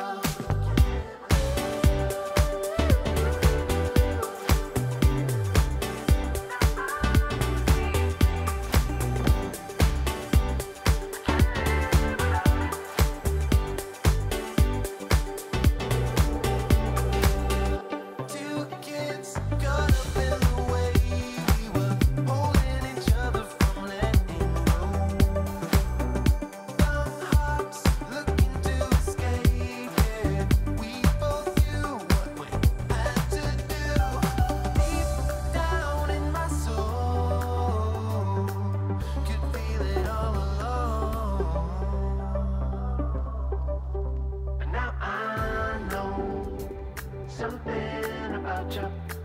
love. something about you.